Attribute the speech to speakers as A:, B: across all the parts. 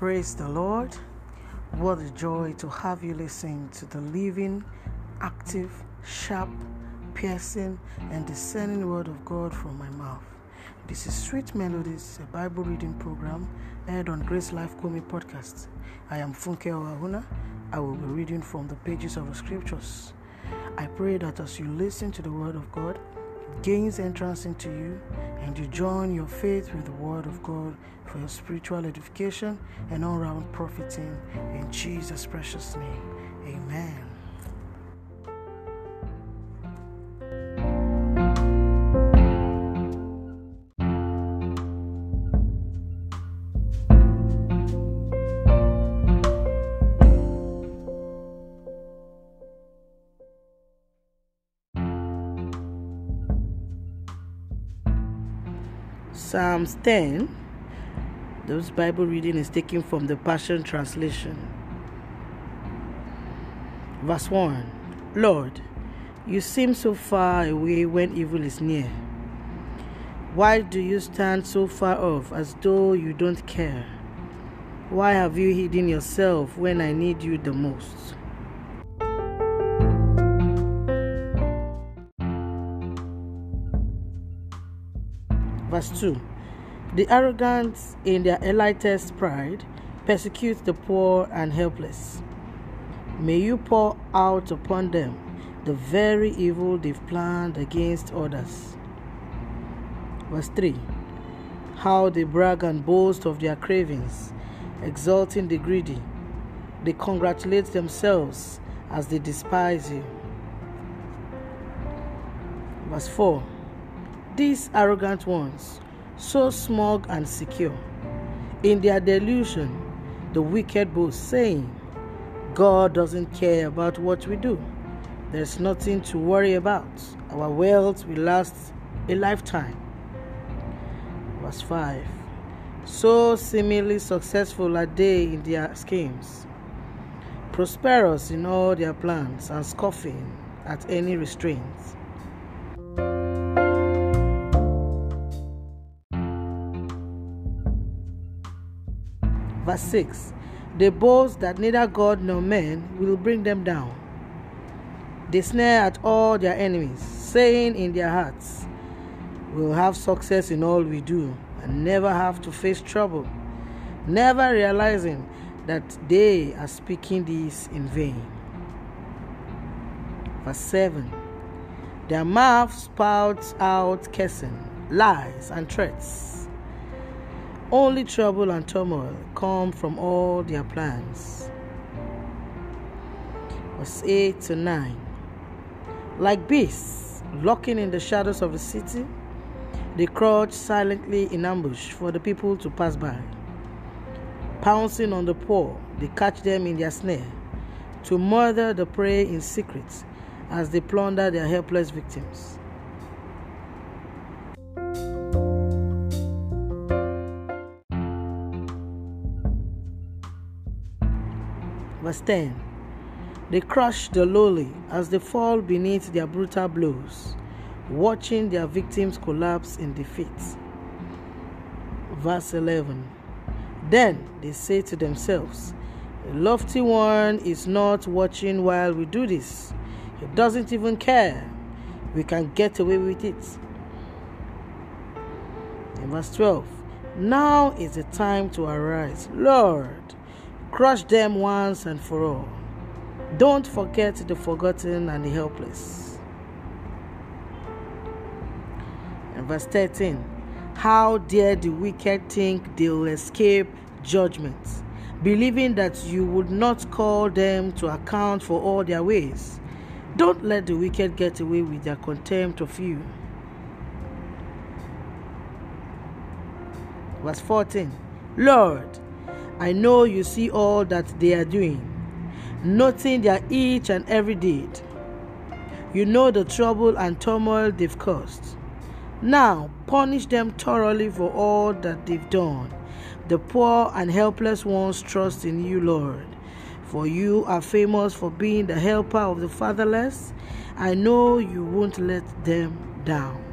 A: Praise the Lord. What a joy to have you listening to the living, active, sharp, piercing, and discerning word of God from my mouth. This is Sweet Melodies, a Bible reading program aired on Grace Life COMI podcast. I am Funke Ohahuna. I will be reading from the pages of the scriptures. I pray that as you listen to the word of God, gains entrance into you and you join your faith with the word of God for your spiritual edification and all round profiting in Jesus' precious name. Amen. Psalms 10, those Bible reading is taken from the Passion Translation. Verse 1 Lord, you seem so far away when evil is near. Why do you stand so far off as though you don't care? Why have you hidden yourself when I need you the most? Verse 2 The arrogant, in their elitist pride, persecute the poor and helpless. May you pour out upon them the very evil they've planned against others. Verse 3 How they brag and boast of their cravings, exalting the greedy. They congratulate themselves as they despise you. Verse 4 these arrogant ones, so smug and secure, in their delusion, the wicked boast, saying, God doesn't care about what we do. There's nothing to worry about. Our wealth will last a lifetime. Verse 5 So seemingly successful are they in their schemes, prosperous in all their plans, and scoffing at any restraints. Verse 6 They boast that neither God nor men will bring them down. They snare at all their enemies, saying in their hearts, We'll have success in all we do and never have to face trouble, never realizing that they are speaking this in vain. Verse 7 Their mouth spouts out cursing, lies, and threats. Only trouble and turmoil come from all their plans. Verse 8 to 9. Like beasts lurking in the shadows of the city, they crouch silently in ambush for the people to pass by. Pouncing on the poor, they catch them in their snare to murder the prey in secret as they plunder their helpless victims. Verse 10 They crush the lowly as they fall beneath their brutal blows, watching their victims collapse in defeat. Verse 11 Then they say to themselves, The lofty one is not watching while we do this. He doesn't even care. We can get away with it. In verse 12 Now is the time to arise. Lord, Crush them once and for all. Don't forget the forgotten and the helpless. And verse 13 How dare the wicked think they'll escape judgment, believing that you would not call them to account for all their ways? Don't let the wicked get away with their contempt of you. Verse 14 Lord, I know you see all that they are doing, noting their each and every deed. You know the trouble and turmoil they've caused. Now punish them thoroughly for all that they've done. The poor and helpless ones trust in you, Lord. For you are famous for being the helper of the fatherless. I know you won't let them down.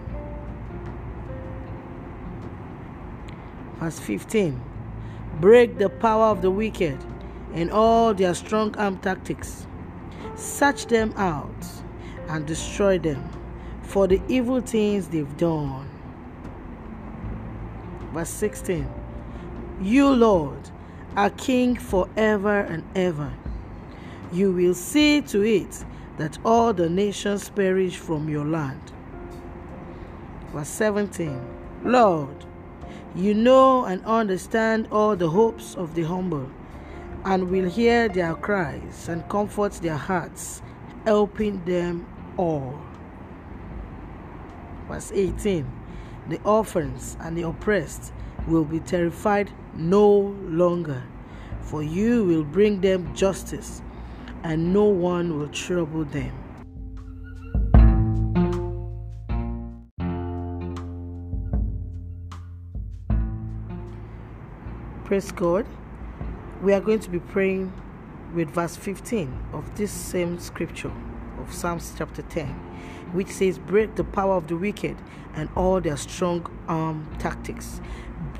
A: Verse 15 break the power of the wicked and all their strong arm tactics. Search them out and destroy them for the evil things they've done. Verse 16 You, Lord, are King forever and ever. You will see to it that all the nations perish from your land. Verse 17 Lord, you know and understand all the hopes of the humble, and will hear their cries and comfort their hearts, helping them all. Verse 18 The orphans and the oppressed will be terrified no longer, for you will bring them justice, and no one will trouble them. Praise God. We are going to be praying with verse 15 of this same scripture of Psalms chapter 10, which says, Break the power of the wicked and all their strong arm tactics.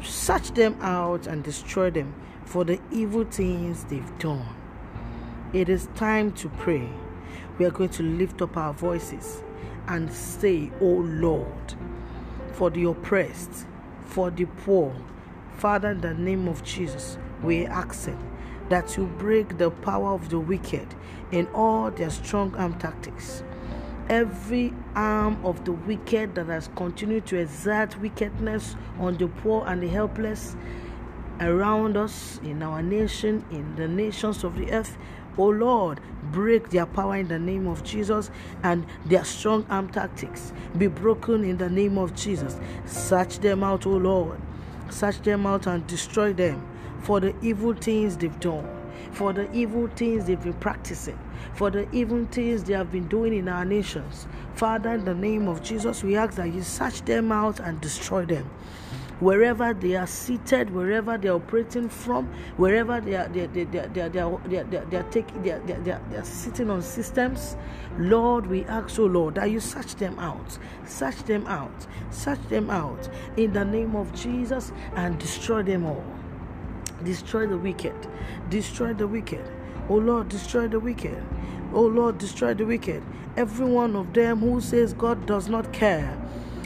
A: Search them out and destroy them for the evil things they've done. It is time to pray. We are going to lift up our voices and say, Oh Lord, for the oppressed, for the poor, Father, in the name of Jesus, we ask that you break the power of the wicked in all their strong arm tactics. Every arm of the wicked that has continued to exert wickedness on the poor and the helpless around us, in our nation, in the nations of the earth, O Lord, break their power in the name of Jesus and their strong arm tactics be broken in the name of Jesus. Search them out, O Lord Search them out and destroy them for the evil things they've done, for the evil things they've been practicing, for the evil things they have been doing in our nations. Father, in the name of Jesus, we ask that you search them out and destroy them wherever they are seated, wherever they are operating from, wherever they are they, they, they, are, they, are taking they are, they, are, they are sitting on systems. Lord, we ask, oh Lord, that you search them out, search them out, search them out in the name of Jesus and destroy them all. Destroy the wicked, destroy the wicked. Oh Lord, destroy the wicked. Oh Lord, destroy the wicked. Every one of them who says God does not care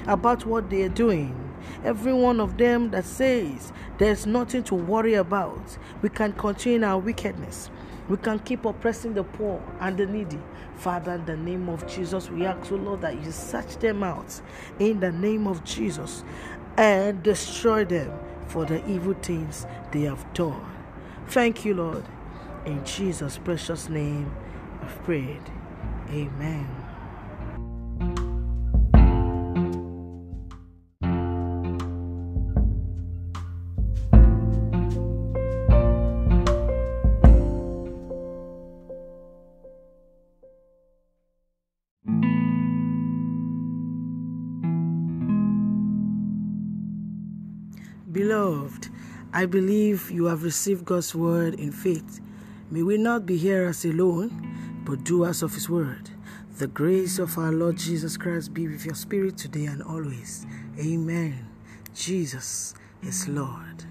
A: about what they are doing every one of them that says there's nothing to worry about, we can continue our wickedness. We can keep oppressing the poor and the needy. Father, in the name of Jesus, we ask, O Lord, that you search them out in the name of Jesus and destroy them for the evil things they have done. Thank you, Lord. In Jesus' precious name, I've prayed. Amen. Beloved, I believe you have received God's word in faith. May we not be hearers alone, but doers of his word. The grace of our Lord Jesus Christ be with your spirit today and always. Amen. Jesus is Lord.